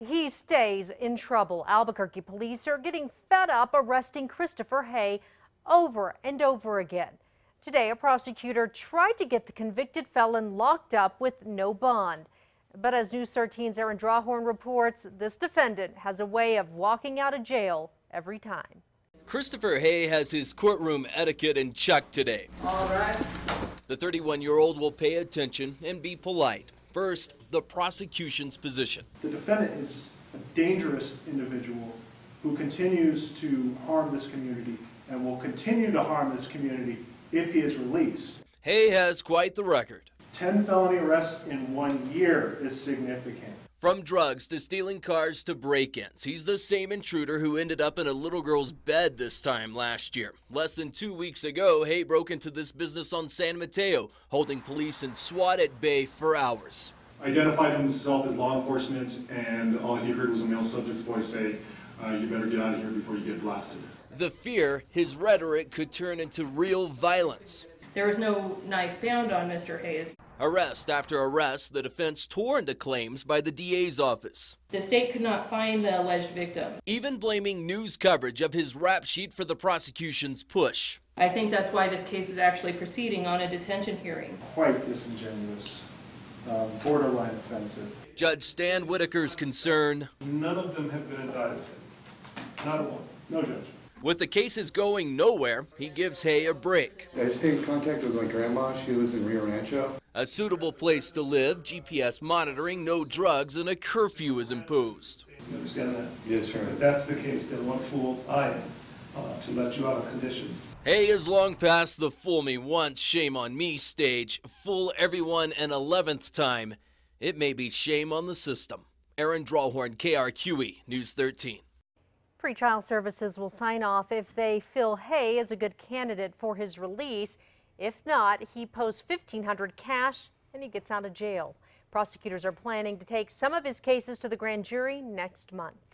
He stays in trouble. Albuquerque police are getting fed up arresting Christopher Hay over and over again. Today, a prosecutor tried to get the convicted felon locked up with no bond. But as News 13's Aaron Drawhorn reports, this defendant has a way of walking out of jail every time. Christopher Hay has his courtroom etiquette in check today. All right. The 31 year old will pay attention and be polite. First, the prosecution's position. The defendant is a dangerous individual who continues to harm this community and will continue to harm this community if he is released. Hay has quite the record. 10 felony arrests in one year is significant. From drugs to stealing cars to break ins, he's the same intruder who ended up in a little girl's bed this time last year. Less than two weeks ago, Hay broke into this business on San Mateo, holding police and SWAT at bay for hours. Identified himself as law enforcement, and all he heard was a male subject's voice say, uh, You better get out of here before you get blasted. The fear his rhetoric could turn into real violence. There was no knife found on Mr. Hayes. Arrest after arrest, the defense tore into claims by the DA's office. The state could not find the alleged victim. Even blaming news coverage of his rap sheet for the prosecution's push. I think that's why this case is actually proceeding on a detention hearing. Quite disingenuous, um, borderline offensive. Judge Stan Whitaker's concern None of them have been indicted. Not a one. No judge. With the cases going nowhere, he gives Hay a break. I stay in contact with my grandma. She lives in Rio Rancho. A suitable place to live, GPS monitoring, no drugs, and a curfew is imposed. You understand that? Yes, sir. If that's the case, then what fool I am uh, to let you out on conditions. Hay is long past the fool me once, shame on me stage. Fool everyone an 11th time. It may be shame on the system. Aaron Drawhorn, KRQE, News 13. Pretrial services will sign off if they feel Hay is a good candidate for his release. If not, he posts 1500 cash and he gets out of jail. Prosecutors are planning to take some of his cases to the grand jury next month.